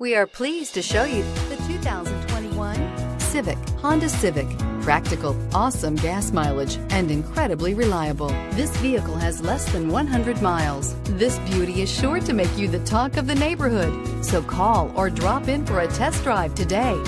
We are pleased to show you the 2021 Civic, Honda Civic. Practical, awesome gas mileage, and incredibly reliable. This vehicle has less than 100 miles. This beauty is sure to make you the talk of the neighborhood. So call or drop in for a test drive today.